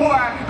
war.